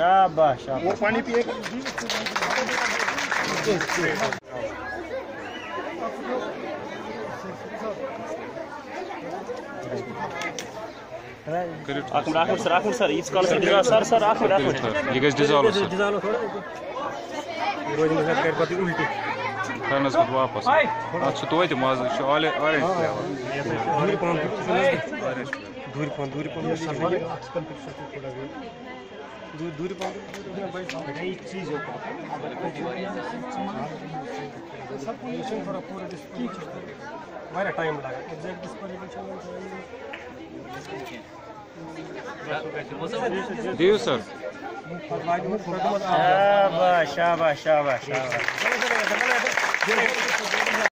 शाबाश शाबाश। वो पानी पिएगा मिनट सर मिनट सर इस कॉल से डिजाल सर सर अख मिनट अख मिनट ठहर ये गज डिजॉल्व सर वापस ऑरेंज फ्लेवर दूर पान दूर दूर टाइम लगा एग्जैक्ट सर शाबाश शाबाश शाबाश शाबाश